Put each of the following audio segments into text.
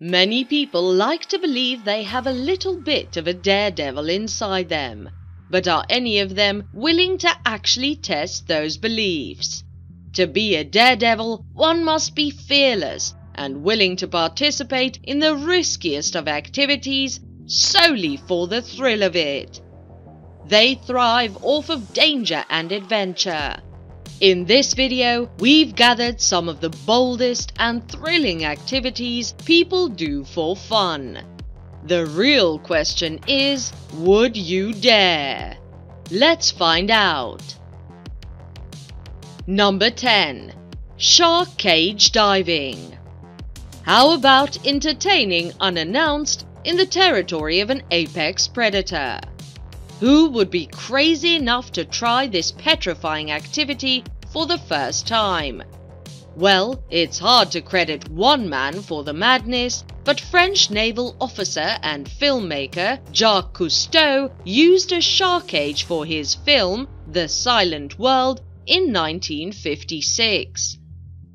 Many people like to believe they have a little bit of a daredevil inside them, but are any of them willing to actually test those beliefs? To be a daredevil, one must be fearless and willing to participate in the riskiest of activities solely for the thrill of it. They thrive off of danger and adventure. In this video, we've gathered some of the boldest and thrilling activities people do for fun. The real question is, would you dare? Let's find out. Number 10. Shark Cage Diving How about entertaining unannounced in the territory of an apex predator? Who would be crazy enough to try this petrifying activity for the first time? Well, it's hard to credit one man for the madness, but French naval officer and filmmaker Jacques Cousteau used a shark cage for his film The Silent World in 1956.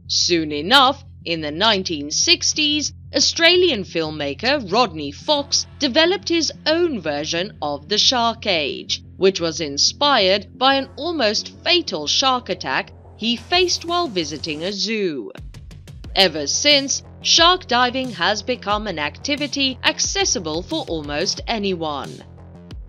Soon enough, in the 1960s, Australian filmmaker Rodney Fox developed his own version of the shark cage, which was inspired by an almost fatal shark attack he faced while visiting a zoo. Ever since, shark diving has become an activity accessible for almost anyone.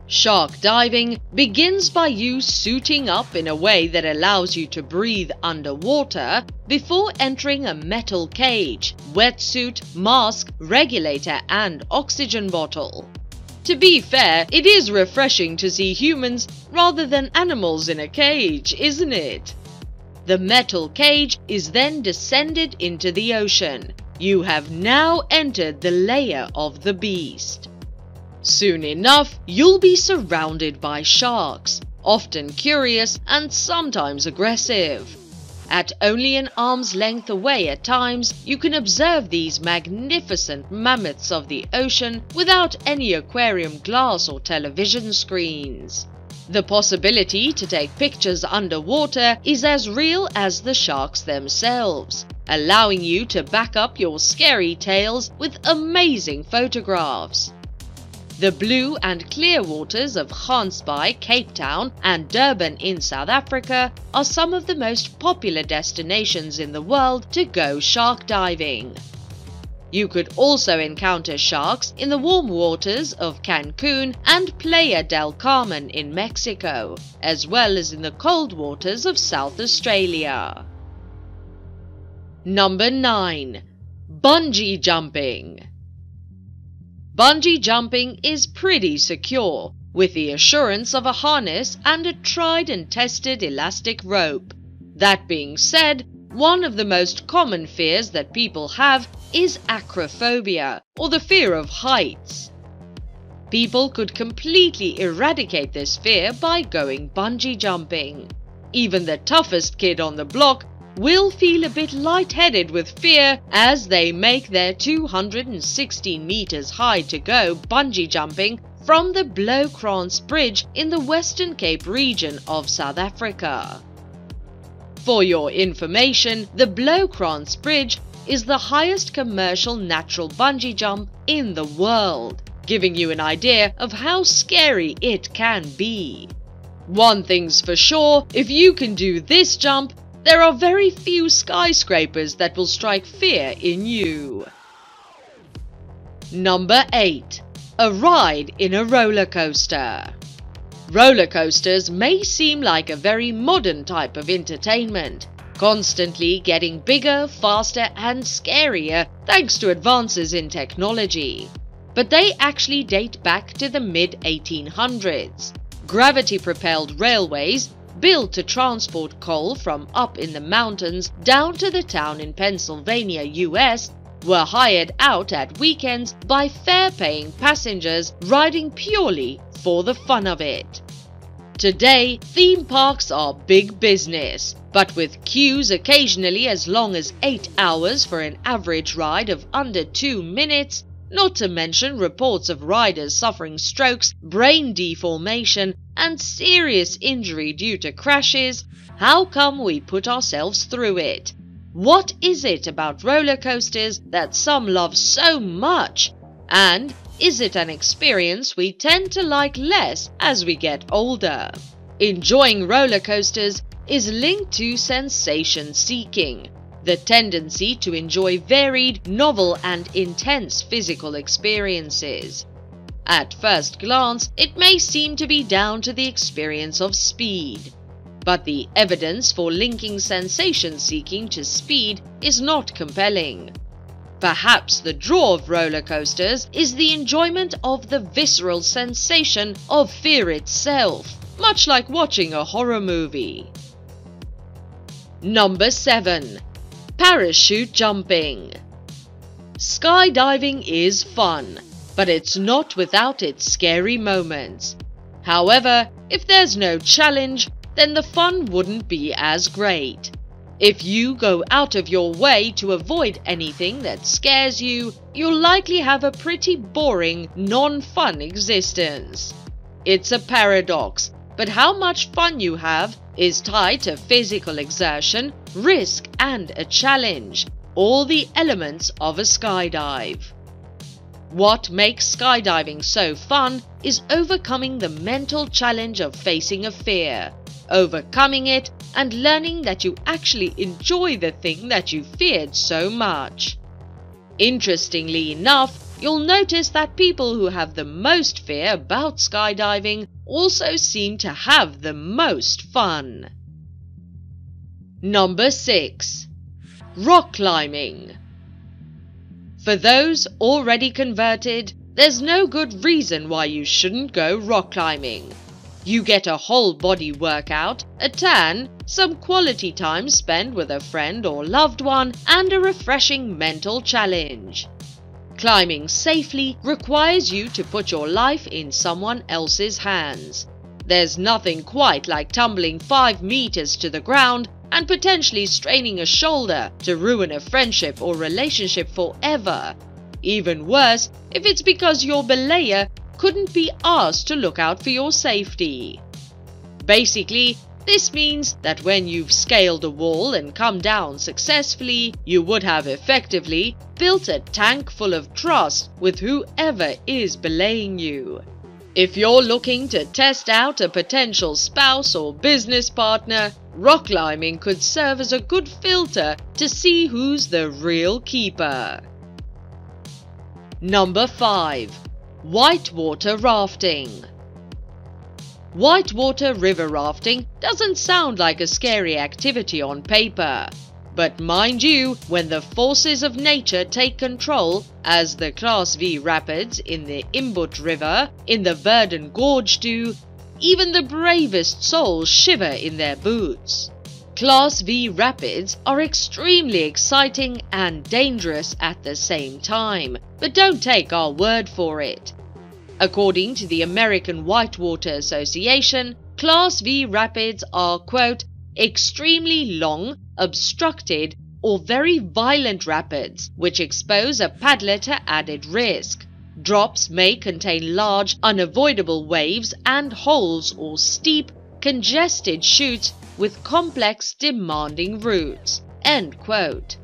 Shark diving begins by you suiting up in a way that allows you to breathe underwater before entering a metal cage, wetsuit, mask, regulator and oxygen bottle. To be fair, it is refreshing to see humans rather than animals in a cage, isn't it? The metal cage is then descended into the ocean. You have now entered the layer of the beast. Soon enough, you'll be surrounded by sharks, often curious and sometimes aggressive. At only an arm's length away at times, you can observe these magnificent mammoths of the ocean without any aquarium glass or television screens. The possibility to take pictures underwater is as real as the sharks themselves, allowing you to back up your scary tales with amazing photographs. The blue and clear waters of Gansbaai, Cape Town and Durban in South Africa are some of the most popular destinations in the world to go shark diving. You could also encounter sharks in the warm waters of Cancun and Playa del Carmen in Mexico, as well as in the cold waters of South Australia. Number 9. Bungee Jumping Bungee jumping is pretty secure, with the assurance of a harness and a tried and tested elastic rope. That being said, one of the most common fears that people have is acrophobia, or the fear of heights. People could completely eradicate this fear by going bungee jumping. Even the toughest kid on the block will feel a bit lightheaded with fear as they make their 216 meters high to go bungee jumping from the Bloukrans Bridge in the Western Cape region of South Africa. For your information, the Bloukrans Bridge is the highest commercial natural bungee jump in the world, giving you an idea of how scary it can be. One thing's for sure, if you can do this jump, there are very few skyscrapers that will strike fear in you. Number 8. A ride in a roller coaster. Roller coasters may seem like a very modern type of entertainment, constantly getting bigger, faster and scarier thanks to advances in technology. But they actually date back to the mid-1800s. Gravity-propelled railways built to transport coal from up in the mountains down to the town in Pennsylvania, US, were hired out at weekends by fare-paying passengers riding purely for the fun of it. Today, theme parks are big business, but with queues occasionally as long as 8 hours for an average ride of under 2 minutes, not to mention reports of riders suffering strokes, brain deformation, and serious injury due to crashes, how come we put ourselves through it? What is it about roller coasters that some love so much? And is it an experience we tend to like less as we get older? Enjoying roller coasters is linked to sensation seeking, the tendency to enjoy varied, novel, and intense physical experiences. At first glance, it may seem to be down to the experience of speed. But the evidence for linking sensation seeking to speed is not compelling. Perhaps the draw of roller coasters is the enjoyment of the visceral sensation of fear itself, much like watching a horror movie. Number 7. Parachute Jumping Skydiving is fun, but it's not without its scary moments. However, if there's no challenge, then the fun wouldn't be as great. If you go out of your way to avoid anything that scares you, you'll likely have a pretty boring, non-fun existence. It's a paradox, but how much fun you have is tied to physical exertion, risk, and a challenge, all the elements of a skydive. What makes skydiving so fun is overcoming the mental challenge of facing a fear, overcoming it and learning that you actually enjoy the thing that you feared so much. Interestingly enough, you'll notice that people who have the most fear about skydiving also seem to have the most fun. Number 6. Rock Climbing For those already converted, there's no good reason why you shouldn't go rock climbing. You get a whole body workout, a tan, some quality time spent with a friend or loved one, and a refreshing mental challenge. Climbing safely requires you to put your life in someone else's hands. There's nothing quite like tumbling 5 meters to the ground and potentially straining a shoulder to ruin a friendship or relationship forever. Even worse if it's because your belayer couldn't be asked to look out for your safety. Basically, this means that when you've scaled a wall and come down successfully, you would have effectively built a tank full of trust with whoever is belaying you. If you're looking to test out a potential spouse or business partner, rock climbing could serve as a good filter to see who's the real keeper. Number 5. Whitewater Rafting Whitewater river rafting doesn't sound like a scary activity on paper. But mind you, when the forces of nature take control, as the Class V rapids in the Imbut River in the Verdon Gorge do, even the bravest souls shiver in their boots. Class V rapids are extremely exciting and dangerous at the same time, but don't take our word for it. According to the American Whitewater Association, Class V rapids are, quote, extremely long, obstructed, or very violent rapids which expose a paddler to added risk. Drops may contain large, unavoidable waves and holes or steep, congested chutes with complex, demanding routes. End quote.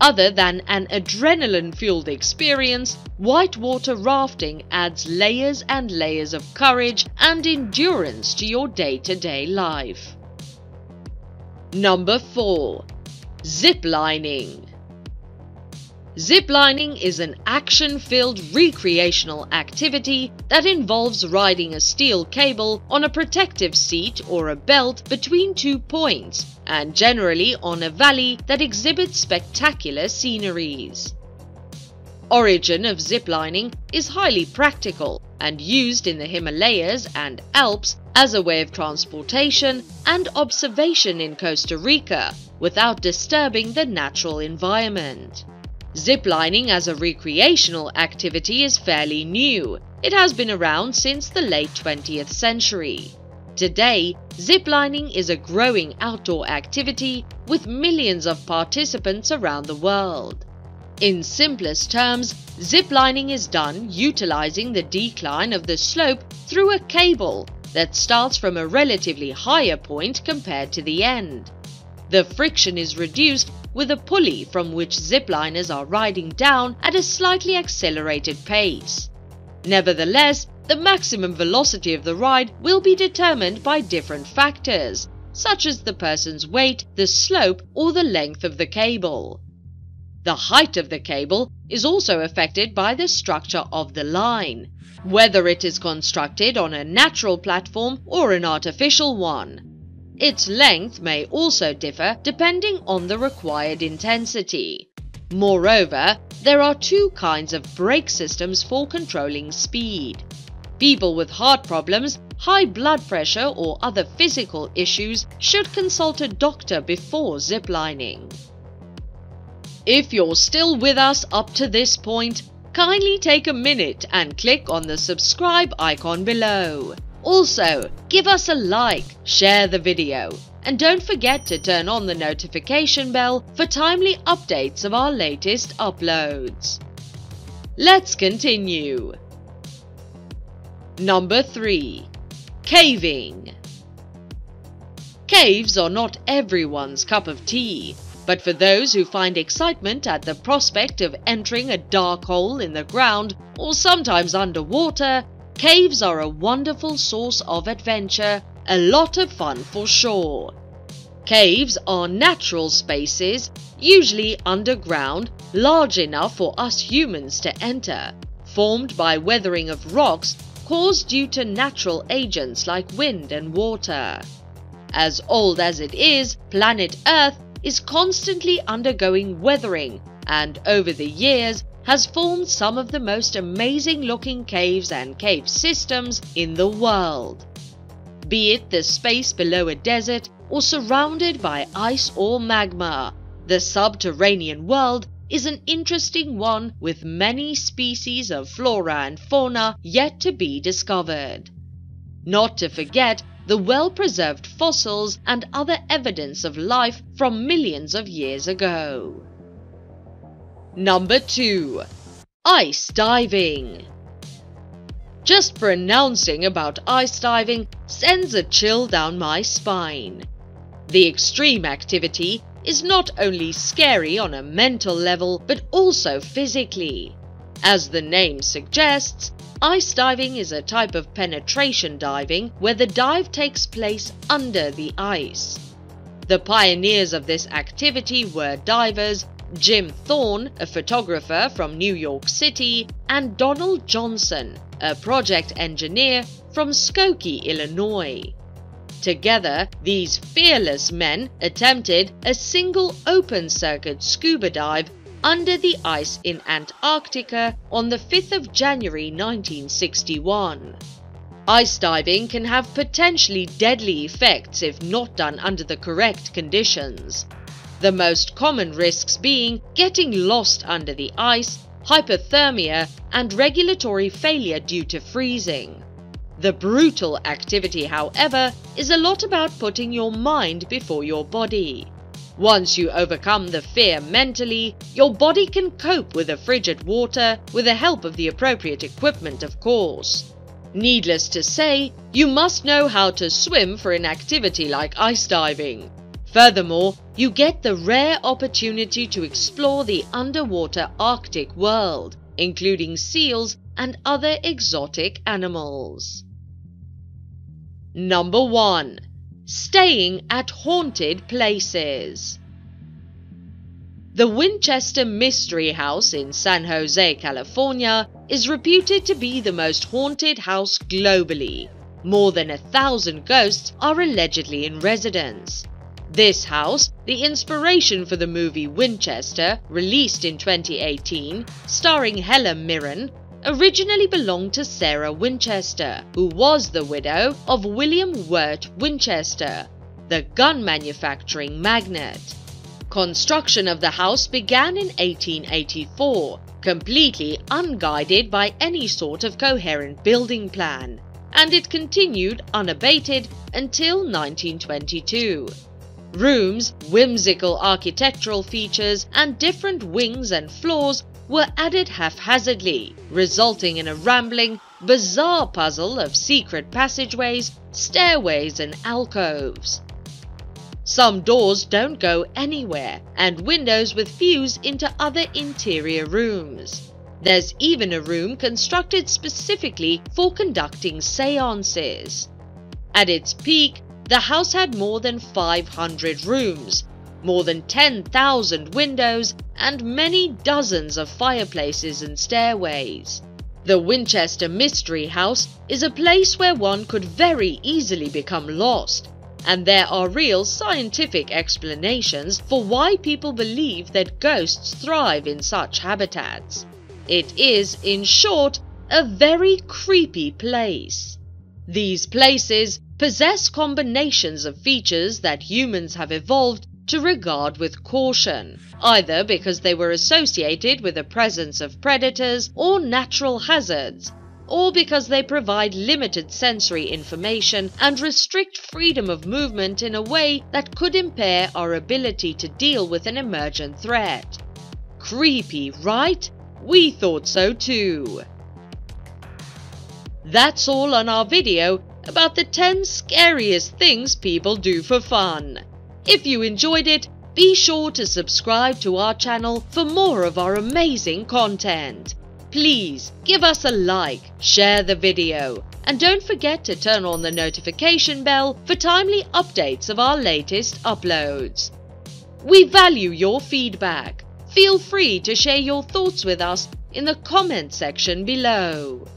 Other than an adrenaline fueled experience, whitewater rafting adds layers and layers of courage and endurance to your day to day life. Number 4. Ziplining Ziplining is an action-filled recreational activity that involves riding a steel cable on a protective seat or a belt between two points and generally on a valley that exhibits spectacular sceneries. Origin of ziplining is highly practical and used in the Himalayas and Alps as a way of transportation and observation in Costa Rica without disturbing the natural environment. Ziplining as a recreational activity is fairly new. It has been around since the late 20th century. Today, ziplining is a growing outdoor activity with millions of participants around the world. In simplest terms, ziplining is done utilizing the decline of the slope through a cable that starts from a relatively higher point compared to the end. The friction is reduced with a pulley from which zipliners are riding down at a slightly accelerated pace. Nevertheless, the maximum velocity of the ride will be determined by different factors, such as the person's weight, the slope, or the length of the cable. The height of the cable is also affected by the structure of the line, whether it is constructed on a natural platform or an artificial one. Its length may also differ depending on the required intensity. Moreover, there are two kinds of brake systems for controlling speed. People with heart problems, high blood pressure or other physical issues should consult a doctor before ziplining. If you're still with us up to this point, kindly take a minute and click on the subscribe icon below. Also, give us a like, share the video, and don't forget to turn on the notification bell for timely updates of our latest uploads. Let's continue. Number 3. Caving Caves are not everyone's cup of tea, but for those who find excitement at the prospect of entering a dark hole in the ground or sometimes underwater, caves are a wonderful source of adventure, a lot of fun for sure. Caves are natural spaces, usually underground, large enough for us humans to enter, formed by weathering of rocks caused due to natural agents like wind and water. As old as it is, planet Earth is constantly undergoing weathering and over the years has formed some of the most amazing looking caves and cave systems in the world. Be it the space below a desert or surrounded by ice or magma, the subterranean world is an interesting one with many species of flora and fauna yet to be discovered. Not to forget the well-preserved fossils and other evidence of life from millions of years ago. Number 2. Ice Diving Just pronouncing about ice diving sends a chill down my spine. The extreme activity is not only scary on a mental level but also physically. As the name suggests, Ice diving is a type of penetration diving where the dive takes place under the ice. The pioneers of this activity were divers Jim Thorne, a photographer from New York City, and Donald Johnson, a project engineer from Skokie, Illinois. Together, these fearless men attempted a single open circuit scuba dive under the ice in Antarctica on the 5th of January 1961. Ice diving can have potentially deadly effects if not done under the correct conditions. The most common risks being getting lost under the ice, hypothermia, and regulatory failure due to freezing. The brutal activity, however, is a lot about putting your mind before your body. Once you overcome the fear mentally, your body can cope with the frigid water with the help of the appropriate equipment, of course. Needless to say, you must know how to swim for an activity like ice diving. Furthermore, you get the rare opportunity to explore the underwater Arctic world, including seals and other exotic animals. Number 1 staying at haunted places. The Winchester Mystery House in San Jose, California is reputed to be the most haunted house globally. More than a thousand ghosts are allegedly in residence. This house, the inspiration for the movie Winchester, released in 2018, starring Helen Mirren, originally belonged to Sarah Winchester, who was the widow of William Wirt Winchester, the gun manufacturing magnate. Construction of the house began in 1884, completely unguided by any sort of coherent building plan, and it continued unabated until 1922. Rooms, whimsical architectural features, and different wings and floors were added haphazardly, resulting in a rambling, bizarre puzzle of secret passageways, stairways, and alcoves. Some doors don't go anywhere, and windows with views into other interior rooms. There's even a room constructed specifically for conducting seances. At its peak, the house had more than 500 rooms, more than 10,000 windows, and many dozens of fireplaces and stairways. The Winchester Mystery House is a place where one could very easily become lost, and there are real scientific explanations for why people believe that ghosts thrive in such habitats. It is, in short, a very creepy place. These places possess combinations of features that humans have evolved to regard with caution, either because they were associated with the presence of predators or natural hazards, or because they provide limited sensory information and restrict freedom of movement in a way that could impair our ability to deal with an emergent threat. Creepy, right? We thought so too. That's all on our video about the 10 scariest things people do for fun. If you enjoyed it, be sure to subscribe to our channel for more of our amazing content. Please give us a like, share the video, and don't forget to turn on the notification bell for timely updates of our latest uploads. We value your feedback. Feel free to share your thoughts with us in the comment section below.